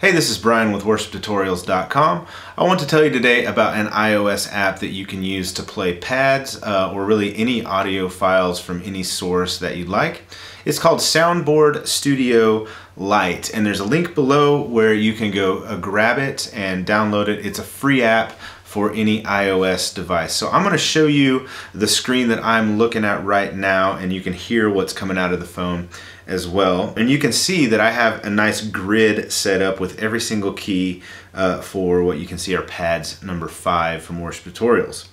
Hey, this is Brian with worshiptutorials.com. I want to tell you today about an iOS app that you can use to play pads uh, or really any audio files from any source that you'd like. It's called Soundboard Studio Lite, and there's a link below where you can go uh, grab it and download it. It's a free app for any iOS device. So I'm going to show you the screen that I'm looking at right now and you can hear what's coming out of the phone as well. And you can see that I have a nice grid set up with every single key uh, for what you can see are pads number five from Worship Tutorials.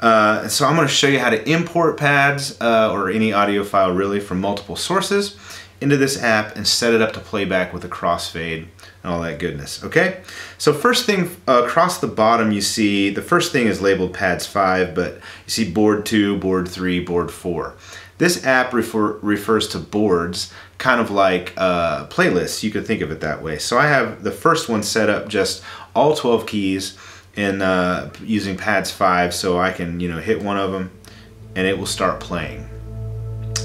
Uh, so I'm going to show you how to import pads uh, or any audio file really from multiple sources into this app and set it up to playback with a crossfade and all that goodness, okay? So first thing, uh, across the bottom you see, the first thing is labeled pads 5, but you see board 2, board 3, board 4. This app refer, refers to boards, kind of like uh, playlists, you could think of it that way. So I have the first one set up just all 12 keys and uh, using pads 5 so I can, you know, hit one of them and it will start playing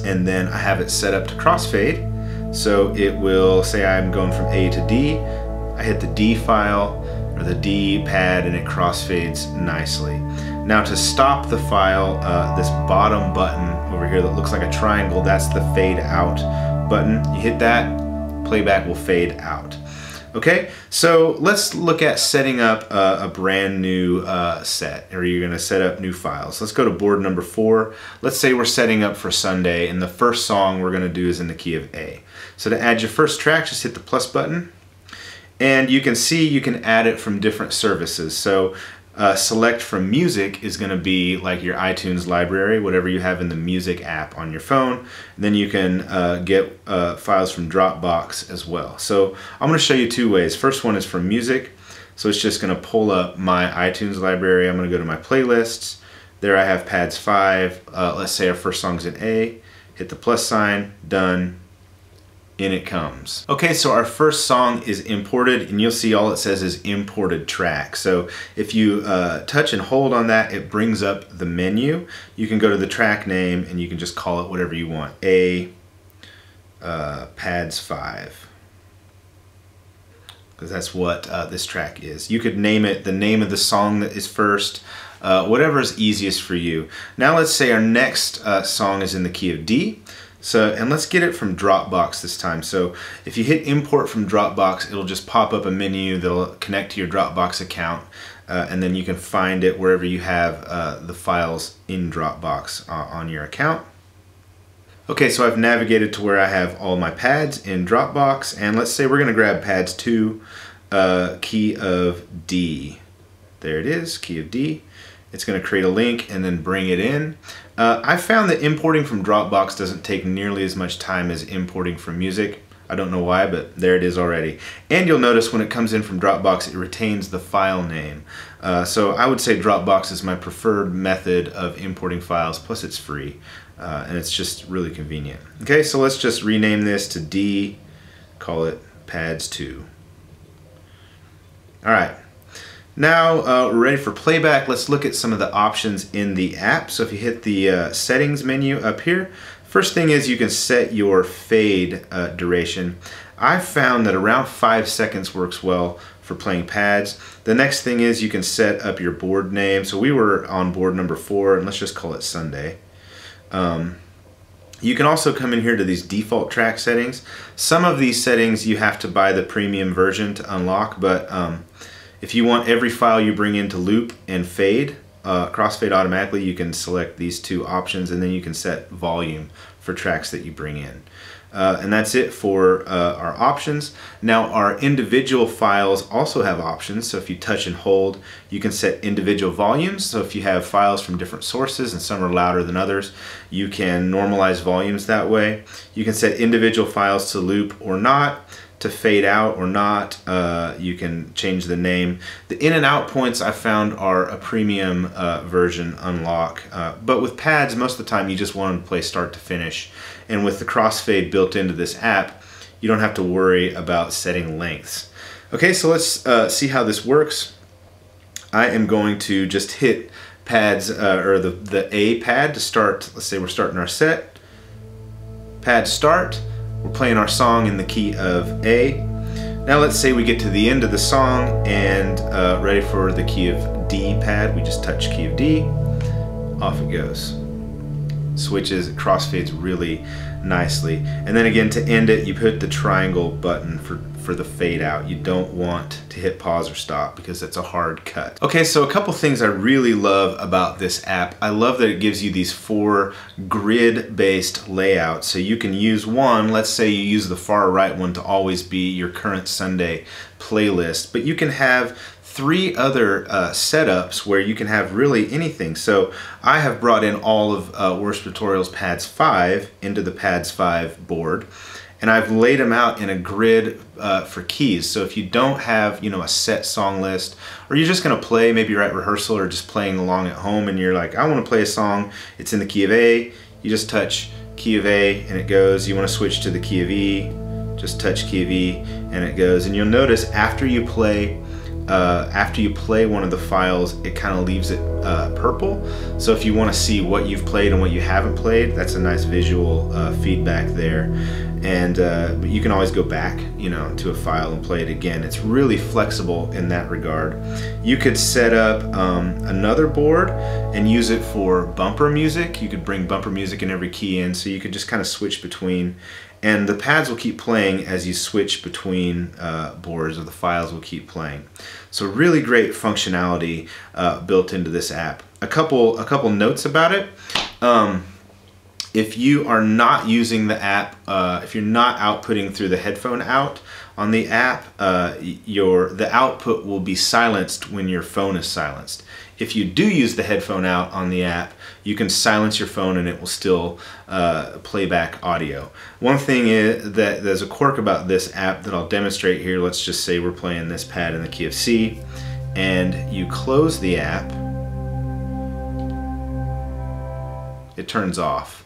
and then I have it set up to crossfade. So it will say I'm going from A to D. I hit the D file or the D pad and it crossfades nicely. Now to stop the file, uh, this bottom button over here that looks like a triangle, that's the fade out button. You hit that, playback will fade out. Okay, so let's look at setting up a, a brand new uh, set, or you're gonna set up new files. Let's go to board number four. Let's say we're setting up for Sunday, and the first song we're gonna do is in the key of A. So to add your first track, just hit the plus button, and you can see you can add it from different services. So uh, select from music is going to be like your iTunes library, whatever you have in the music app on your phone. And then you can uh, get uh, files from Dropbox as well. So I'm going to show you two ways. First one is from music. So it's just going to pull up my iTunes library. I'm going to go to my playlists. There I have pads 5. Uh, let's say our first song's in A. Hit the plus sign, done, in it comes. Okay, so our first song is imported and you'll see all it says is imported track. So if you uh, touch and hold on that, it brings up the menu. You can go to the track name and you can just call it whatever you want. A uh, pads 5 because that's what uh, this track is. You could name it the name of the song that is first, uh, whatever is easiest for you. Now let's say our next uh, song is in the key of D. So, and let's get it from Dropbox this time. So if you hit import from Dropbox, it'll just pop up a menu that'll connect to your Dropbox account. Uh, and then you can find it wherever you have uh, the files in Dropbox uh, on your account. Okay, so I've navigated to where I have all my pads in Dropbox, and let's say we're gonna grab pads two, uh, key of D. There it is, key of D. It's going to create a link and then bring it in. Uh, I found that importing from Dropbox doesn't take nearly as much time as importing from music. I don't know why, but there it is already. And you'll notice when it comes in from Dropbox, it retains the file name. Uh, so I would say Dropbox is my preferred method of importing files, plus it's free. Uh, and it's just really convenient. Okay, so let's just rename this to D, call it pads 2. All right, now uh, we're ready for playback. Let's look at some of the options in the app. So if you hit the uh, settings menu up here, first thing is you can set your fade uh, duration. I found that around five seconds works well for playing pads. The next thing is you can set up your board name. So we were on board number four and let's just call it Sunday. Um, you can also come in here to these default track settings. Some of these settings you have to buy the premium version to unlock, but um, if you want every file you bring in to loop and fade, uh, crossfade automatically, you can select these two options and then you can set volume for tracks that you bring in. Uh, and that's it for uh, our options. Now our individual files also have options. So if you touch and hold, you can set individual volumes. So if you have files from different sources and some are louder than others, you can normalize volumes that way. You can set individual files to loop or not to fade out or not. Uh, you can change the name. The in and out points I found are a premium uh, version unlock. Uh, but with pads, most of the time you just want to play start to finish. And with the crossfade built into this app, you don't have to worry about setting lengths. Okay, so let's uh, see how this works. I am going to just hit pads uh, or the, the A pad to start. Let's say we're starting our set. Pad start. We're playing our song in the key of A. Now let's say we get to the end of the song and uh, ready for the key of D pad. We just touch key of D, off it goes. Switches, crossfades really nicely. And then again to end it, you put the triangle button for for the fade out. You don't want to hit pause or stop because it's a hard cut. Okay, so a couple things I really love about this app. I love that it gives you these four grid-based layouts. So you can use one, let's say you use the far right one to always be your current Sunday playlist, but you can have three other uh, setups where you can have really anything. So I have brought in all of uh, Tutorials Pads 5 into the Pads 5 board and I've laid them out in a grid uh, for keys. So if you don't have, you know, a set song list, or you're just gonna play, maybe you're at rehearsal or just playing along at home and you're like, I wanna play a song, it's in the key of A, you just touch key of A and it goes. You wanna switch to the key of E, just touch key of E and it goes. And you'll notice after you play uh, after you play one of the files, it kind of leaves it uh, purple. So if you want to see what you've played and what you haven't played, that's a nice visual uh, feedback there. And uh, you can always go back, you know, to a file and play it again. It's really flexible in that regard. You could set up um, another board and use it for bumper music. You could bring bumper music in every key in, so you could just kind of switch between and the pads will keep playing as you switch between uh, boards or the files will keep playing. So really great functionality uh, built into this app. A couple, a couple notes about it. Um, if you are not using the app, uh, if you're not outputting through the headphone out on the app, uh, your the output will be silenced when your phone is silenced. If you do use the headphone out on the app, you can silence your phone and it will still uh, play back audio. One thing is that there's a quirk about this app that I'll demonstrate here. Let's just say we're playing this pad in the key of C and you close the app, it turns off.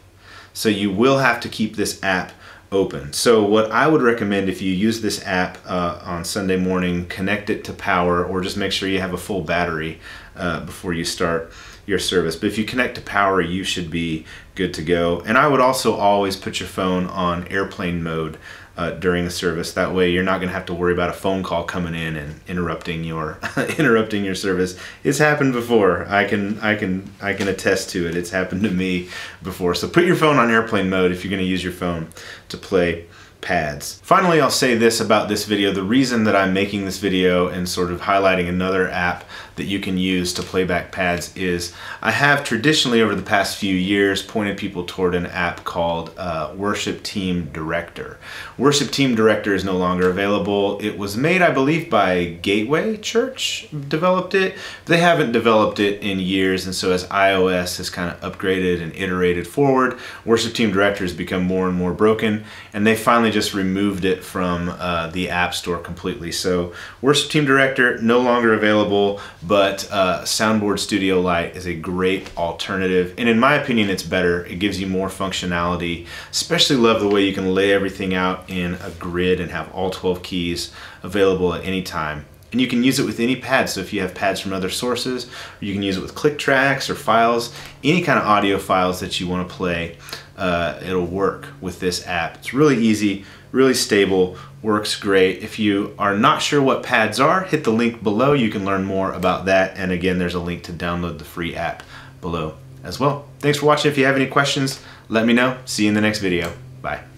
So you will have to keep this app open. So what I would recommend if you use this app uh, on Sunday morning, connect it to power or just make sure you have a full battery uh, before you start your service. But if you connect to power, you should be good to go. And I would also always put your phone on airplane mode uh, during the service. That way, you're not going to have to worry about a phone call coming in and interrupting your interrupting your service. It's happened before. I can I can I can attest to it. It's happened to me before. So put your phone on airplane mode if you're going to use your phone to play pads. Finally, I'll say this about this video. The reason that I'm making this video and sort of highlighting another app that you can use to playback pads is I have traditionally over the past few years pointed people toward an app called uh, Worship Team Director. Worship Team Director is no longer available. It was made, I believe, by Gateway Church developed it. They haven't developed it in years and so as iOS has kind of upgraded and iterated forward, Worship Team Director has become more and more broken and they finally just removed it from uh, the App Store completely. So Worship Team Director no longer available but uh, Soundboard Studio Lite is a great alternative. And in my opinion, it's better. It gives you more functionality. Especially love the way you can lay everything out in a grid and have all 12 keys available at any time. And you can use it with any pad. So if you have pads from other sources, you can use it with click tracks or files, any kind of audio files that you want to play, uh, it'll work with this app. It's really easy, really stable, works great. If you are not sure what pads are, hit the link below. You can learn more about that. And again, there's a link to download the free app below as well. Thanks for watching. If you have any questions, let me know. See you in the next video. Bye.